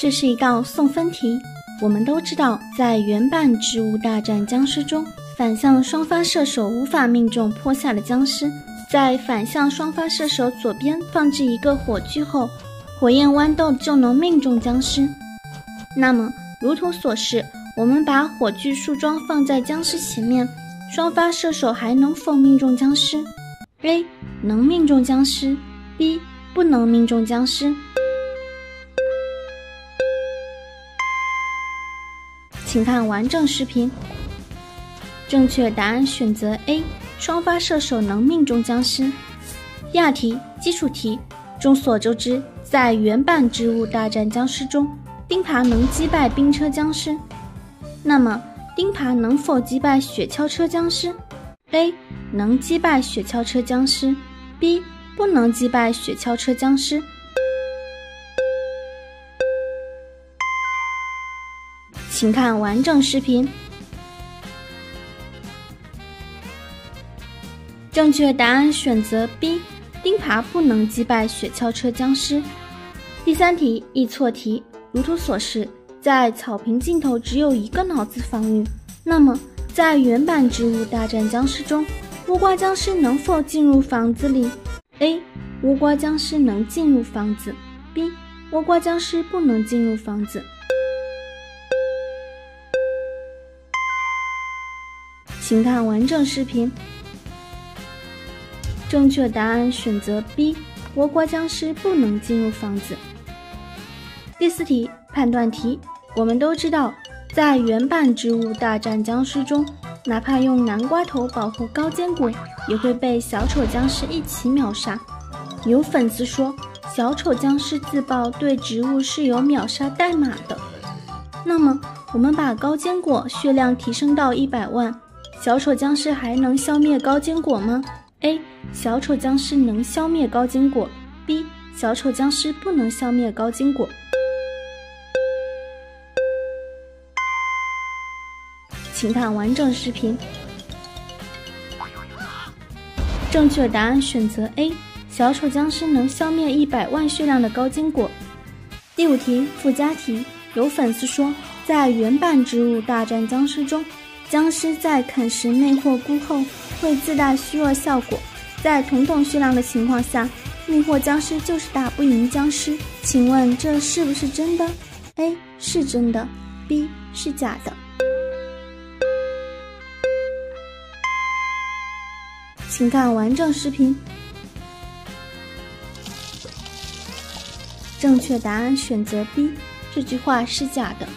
这是一道送分题。我们都知道，在原版《植物大战僵尸》中，反向双发射手无法命中坡下的僵尸。在反向双发射手左边放置一个火炬后，火焰豌豆就能命中僵尸。那么，如图所示，我们把火炬树桩放在僵尸前面，双发射手还能否命中僵尸？A. 能命中僵尸。B. 不能命中僵尸。请看完整视频。正确答案选择 A，双发射手能命中僵尸。第二题，基础题。众所周知，在原版《植物大战僵尸》中，钉耙能击败冰车僵尸。那么，钉耙能否击败雪橇车僵尸？A，能击败雪橇车僵尸。B，不能击败雪橇车僵尸。请看完整视频。正确答案选择 B，钉耙不能击败雪橇车僵尸。第三题易错题，如图所示，在草坪尽头只有一个脑子防御。那么，在原版《植物大战僵尸》中，倭瓜僵尸能否进入房子里？A，倭瓜僵尸能进入房子。B，倭瓜僵尸不能进入房子。请看完整视频。正确答案选择 B，倭瓜僵尸不能进入房子。第四题判断题，我们都知道，在原版《植物大战僵尸》中，哪怕用南瓜头保护高坚果，也会被小丑僵尸一起秒杀。有粉丝说，小丑僵尸自爆对植物是有秒杀代码的。那么，我们把高坚果血量提升到一百万。小丑僵尸还能消灭高坚果吗？A. 小丑僵尸能消灭高坚果。B. 小丑僵尸不能消灭高坚果。请看完整视频。正确答案选择 A. 小丑僵尸能消灭一百万血量的高坚果。第五题附加题，有粉丝说，在原版《植物大战僵尸》中。僵尸在啃食魅惑菇后会自带虚弱效果，在同等血量的情况下，魅惑僵尸就是打不赢僵尸。请问这是不是真的？A 是真的，B 是假的。请看完整视频。正确答案选择 B，这句话是假的。